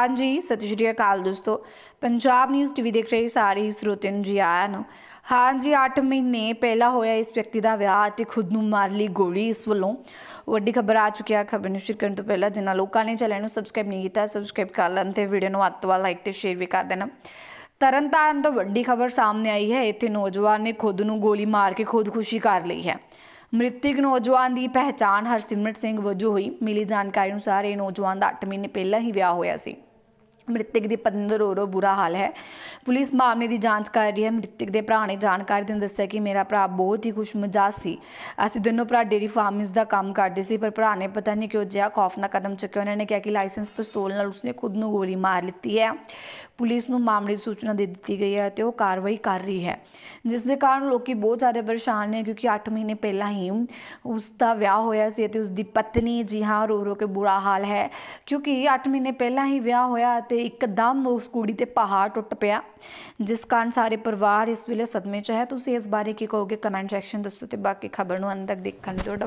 ਹਾਂਜੀ, ਸਤਿ ਸ਼੍ਰੀ ਅਕਾਲ ਦੋਸਤੋ। ਪੰਜਾਬ ਨਿਊਜ਼ ਟੀਵੀ ਦੇਖ ਰਹੇ ਸਾਰੇ ਸਰੋਤਿਆਂ ਨੂੰ ਜੀ ਆਇਆਂ ਨੂੰ। ਹਾਂਜੀ 8 ਮਹੀਨੇ ਪਹਿਲਾਂ ਹੋਇਆ ਇਸ ਵਿਅਕਤੀ ਦਾ ਵਿਆਹ ਤੇ ਖੁਦ ਨੂੰ ਮਾਰ ਲਈ ਗੋਲੀ ਇਸ ਵੱਲੋਂ। ਵੱਡੀ ਖਬਰ ਆ ਚੁੱਕੀ ਹੈ ਖਬਰ ਨੂੰ ਸ਼ੇਅਰ ਕਰਨ ਤੋਂ ਪਹਿਲਾਂ ਜਿਨ੍ਹਾਂ ਲੋਕਾਂ ਨੇ ਚੈਨਲ ਨੂੰ ਸਬਸਕ੍ਰਾਈਬ ਨਹੀਂ ਕੀਤਾ ਸਬਸਕ੍ਰਾਈਬ ਕਰ ਲੈਣ ਤੇ ਵੀਡੀਓ ਨੂੰ ਵੱਧ ਤੋਂ ਵੱਧ ਲਾਈਕ ਤੇ ਸ਼ੇਅਰ ਵੀ ਕਰ ਦੇਣਾ। ਤਰਨਤਾਰਨ ਤੋਂ ਵੱਡੀ ਖਬਰ ਸਾਹਮਣੇ ਆਈ ਹੈ, ਇੱਥੇ ਨੌਜਵਾਨ ਨੇ ਖੁਦ ਨੂੰ ਗੋਲੀ ਮਾਰ ਕੇ ਖੁਦਕੁਸ਼ੀ ਕਰ ਲਈ ਹੈ। ਮ੍ਰਿਤਕ ਨੌਜਵਾਨ ਦੀ ਪਹਿਚਾਣ ਹਰਸਿਮਰਤ ਸਿੰਘ ਵਜੋਂ ਹੋਈ। ਮਿਲੀ ਜਾਣਕਾਰੀ ਅਨੁਸਾਰ ਇਹ ਨੌਜਵਾਨ ਦਾ 8 ਮਹੀਨੇ ਪਹਿਲਾਂ ਹੀ ਵਿਆਹ ਹੋਇਆ ਸੀ। ਮ੍ਰਿਤਕ ਦੇ ਪਤਨੀ ਦਾ ਰੋ ਰੋ ਬੁਰਾ ਹਾਲ ਹੈ। ਪੁਲਿਸ ਮਾਮਲੇ ਦੀ ਜਾਂਚ ਕਰ ਰਹੀ ਹੈ। ਮ੍ਰਿਤਕ ਦੇ ਭਰਾ ਨੇ ਜਾਣਕਾਰੀ ਦਿੰਦੇ ਦੱਸਿਆ ਕਿ ਮੇਰਾ ਭਰਾ ਬਹੁਤ ਹੀ ਖੁਸ਼ਮਿਜਾਜ ਸੀ। ਅਸੀਂ ਦੋਨੋਂ ਭਰਾ ਡੇਰੀ ਫਾਰਮਿੰਗ ਦਾ ਕੰਮ ਕਰਦੇ ਸੀ, ਪਰ ਭਰਾ ਨੇ ਪਤਾ ਨਹੀਂ ਕਿਉਂ ਜਿਹਾ ਖੌਫਨਾ ਕਦਮ ਚੁੱਕਿਆ। ਉਹਨਾਂ ਨੇ ਕਿਹਾ ਕਿ ਲਾਇਸੈਂਸ ਪਿਸਤੌਲ ਨਾਲ ਉਸਨੇ ਖੁਦ ਨੂੰ ਗੋਲੀ ਮਾਰ ਲਿੱਤੀ ਹੈ। ਪੁਲਿਸ ਨੂੰ ਮਾਮਲੇ ਦੀ ਸੂਚਨਾ ਦੇ ਦਿੱਤੀ ਗਈ ਹੈ ਤੇ ਉਹ ਕਾਰਵਾਈ ਕਰ ਰਹੀ ਹੈ। ਜਿਸ ਦੇ ਕਾਰਨ ਲੋਕੀ ਬਹੁਤ ਜ਼ਿਆਦਾ ਪਰੇਸ਼ਾਨ ਨੇ ਕਿਉਂਕਿ 8 ਮਹੀਨੇ ਪਹਿਲਾਂ ਹੀ ਉਸ ਦਾ ਵਿਆਹ ਹੋਇਆ ਸੀ ਤੇ ਉਸ ਦੀ ਪਤਨੀ ਜੀ ਹਾਂ ਰੋ ਰੋ ਕੇ ਬੁਰਾ ਹਾਲ ਹੈ। ਕਿਉਂਕਿ 8 ਮਹੀਨੇ ਪਹਿਲਾਂ ਹੀ ਵਿਆਹ ਹੋਇਆ ਤੇ ਇੱਕਦਮ ਉਸ ਕੁੜੀ ਤੇ ਪਹਾੜ ਟੁੱਟ ਪਿਆ, ਜਿਸ ਕਾਰਨ ਸਾਰੇ ਪਰਿਵਾਰ ਇਸ ਵੇਲੇ ਸਦਮੇ 'ਚ ਹੈ। ਤੁਸੀਂ ਇਸ ਬਾਰੇ ਕੀ ਕਹੋਗੇ? ਕਮੈਂਟ ਸੈਕਸ਼ਨ ਦੱਸੋ ਤੇ ਬਾਕੀ ਖਬਰ ਨੂੰ ਅੰਤ ਤੱਕ ਦੇਖਣ ਲਈ ਤੁਹਾਡਾ